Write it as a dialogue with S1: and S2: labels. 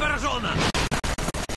S1: przerażona!